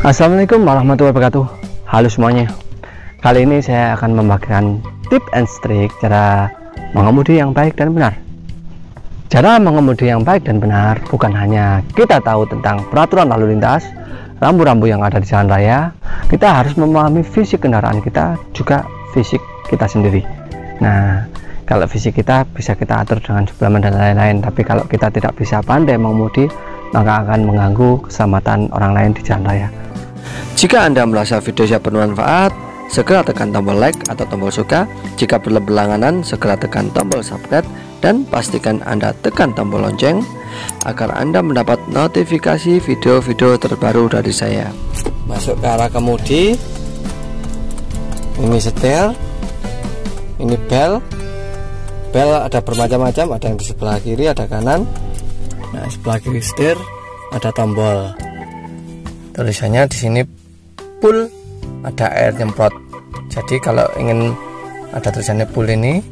Assalamualaikum warahmatullahi wabarakatuh. Halo semuanya. Kali ini saya akan membagikan tip and trik cara mengemudi yang baik dan benar. Cara mengemudi yang baik dan benar bukan hanya kita tahu tentang peraturan lalu lintas rambu-rambu yang ada di jalan raya kita harus memahami fisik kendaraan kita juga fisik kita sendiri. Nah kalau fisik kita bisa kita atur dengan suplemen dan lain-lain tapi kalau kita tidak bisa pandai mengemudi maka akan mengganggu keselamatan orang lain di jalan raya jika Anda merasa video saya bermanfaat, segera tekan tombol like atau tombol suka. Jika berlangganan, segera tekan tombol subscribe dan pastikan Anda tekan tombol lonceng agar Anda mendapat notifikasi video-video terbaru dari saya. Masuk ke arah kemudi. Ini setir. Ini bel. Bel ada bermacam-macam, ada yang di sebelah kiri, ada kanan. Nah, sebelah kiri setir ada tombol. Tulisannya di sini full ada air nyemprot. Jadi kalau ingin ada tulisannya full ini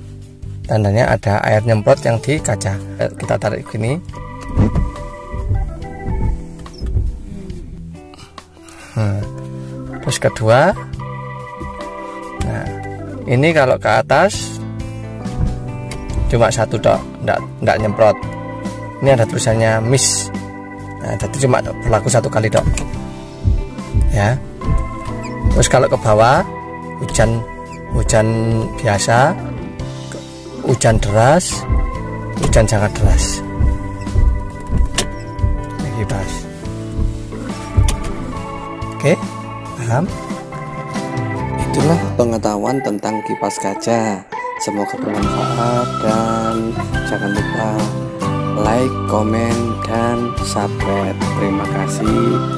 tandanya ada air nyemprot yang di kaca kita tarik gini nah, terus kedua. Nah ini kalau ke atas cuma satu dok enggak, enggak nyemprot. Ini ada tulisannya miss. Nah jadi cuma berlaku satu kali dok ya. Terus kalau ke bawah hujan hujan biasa hujan deras hujan sangat deras. Lagi pas oke paham? Itulah pengetahuan tentang kipas kaca. Semoga bermanfaat dan jangan lupa like, komen, dan subscribe. Terima kasih